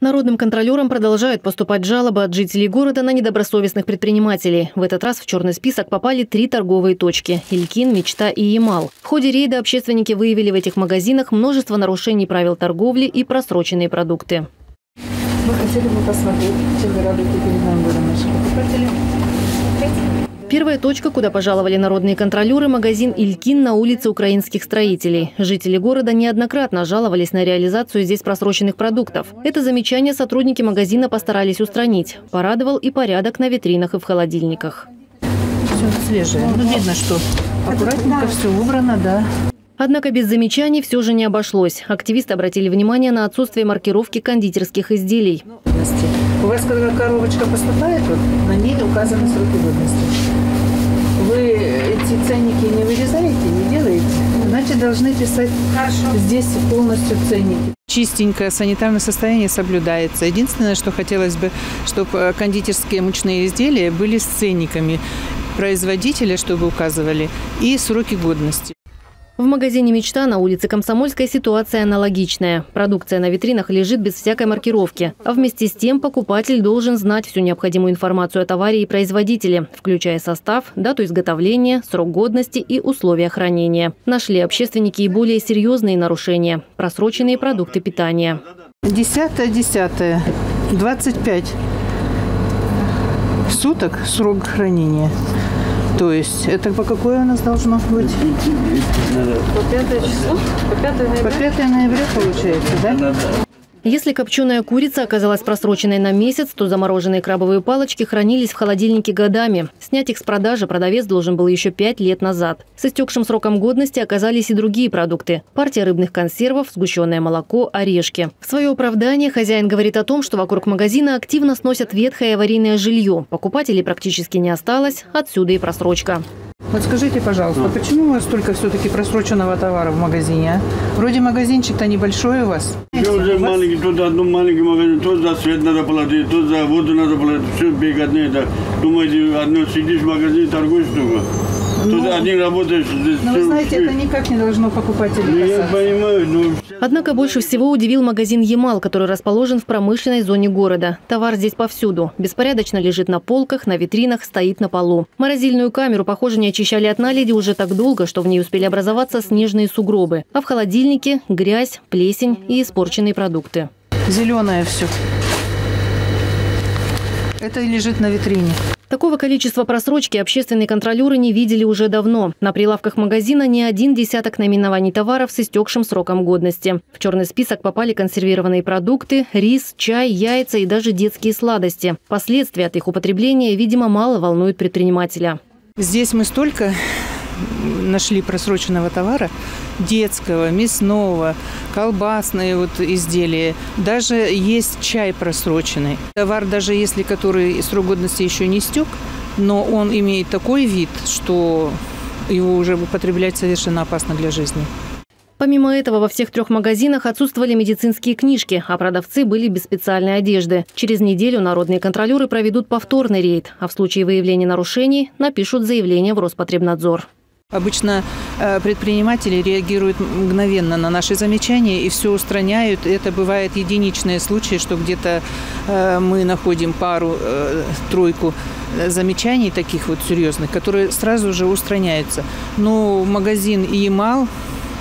Народным контролерам продолжают поступать жалобы от жителей города на недобросовестных предпринимателей. В этот раз в черный список попали три торговые точки – Илькин, Мечта и Ямал. В ходе рейда общественники выявили в этих магазинах множество нарушений правил торговли и просроченные продукты. Мы хотели бы посмотреть, чем вы радуете перед Новым годом покупателей. Первая точка, куда пожаловали народные контролеры – магазин «Илькин» на улице украинских строителей. Жители города неоднократно жаловались на реализацию здесь просроченных продуктов. Это замечание сотрудники магазина постарались устранить. Порадовал и порядок на витринах и в холодильниках. Все свежее. Ну, видно, что аккуратненько все убрано, да. Однако без замечаний все же не обошлось. Активисты обратили внимание на отсутствие маркировки кондитерских изделий. У вас, когда коробочка поступает, вот, на ней указаны сроки годности. Вы эти ценники не вырезаете, не делаете? Значит, должны писать здесь полностью ценники. Чистенькое санитарное состояние соблюдается. Единственное, что хотелось бы, чтобы кондитерские мучные изделия были с ценниками производителя, чтобы указывали, и сроки годности. В магазине «Мечта» на улице Комсомольской ситуация аналогичная. Продукция на витринах лежит без всякой маркировки. А вместе с тем покупатель должен знать всю необходимую информацию о товаре и производителе, включая состав, дату изготовления, срок годности и условия хранения. Нашли общественники и более серьезные нарушения – просроченные продукты питания. Десятое, десятое, двадцать пять суток срок хранения. То есть это по какое у нас должно быть? По 5 число? По 5 ноября? По 5 ноября получается, да? Если копченая курица оказалась просроченной на месяц, то замороженные крабовые палочки хранились в холодильнике годами. Снять их с продажи продавец должен был еще пять лет назад. С истекшим сроком годности оказались и другие продукты. Партия рыбных консервов, сгущенное молоко, орешки. В свое оправдание хозяин говорит о том, что вокруг магазина активно сносят ветхое аварийное жилье. Покупателей практически не осталось, отсюда и просрочка. Вот скажите, пожалуйста, а. почему у вас столько все-таки просроченного товара в магазине? А? Вроде магазинчик-то небольшой у вас. Я уже маленький, тут одну маленький магазин, тут за свет надо платить, тут за воду надо платить, все бегать не это. Думаете, одно сидишь в магазине, торгуешь только. Тут ну, один работаешь. Здесь но вы знаете, это никак не должно покупателей ну, Я понимаю, но... Однако больше всего удивил магазин «Ямал», который расположен в промышленной зоне города. Товар здесь повсюду. Беспорядочно лежит на полках, на витринах, стоит на полу. Морозильную камеру, похоже, не очищали от наледи уже так долго, что в ней успели образоваться снежные сугробы. А в холодильнике – грязь, плесень и испорченные продукты. Зеленое все. Это лежит на витрине. Такого количества просрочки общественные контролеры не видели уже давно. На прилавках магазина не один десяток наименований товаров с истекшим сроком годности. В черный список попали консервированные продукты, рис, чай, яйца и даже детские сладости. Последствия от их употребления, видимо, мало волнуют предпринимателя. Здесь мы столько нашли просроченного товара, детского, мясного, колбасные вот изделия. Даже есть чай просроченный. Товар, даже если который срок годности еще не стек, но он имеет такой вид, что его уже употреблять совершенно опасно для жизни. Помимо этого, во всех трех магазинах отсутствовали медицинские книжки, а продавцы были без специальной одежды. Через неделю народные контролеры проведут повторный рейд, а в случае выявления нарушений напишут заявление в Роспотребнадзор. Обычно э, предприниматели реагируют мгновенно на наши замечания и все устраняют. Это бывает единичные случаи, что где-то э, мы находим пару, э, тройку замечаний таких вот серьезных, которые сразу же устраняются. Но магазин «Ямал»,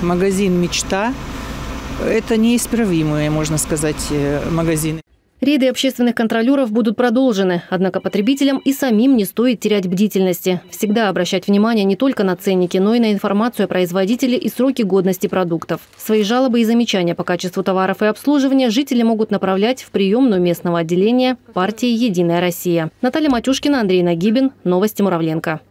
магазин «Мечта» – это неисправимые, можно сказать, магазины. Рейды общественных контролеров будут продолжены, однако потребителям и самим не стоит терять бдительности. Всегда обращать внимание не только на ценники, но и на информацию о производителе и сроки годности продуктов. Свои жалобы и замечания по качеству товаров и обслуживания жители могут направлять в приемную местного отделения партии «Единая Россия». Наталья Матюшкина, Андрей Нагибин. Новости Муравленко.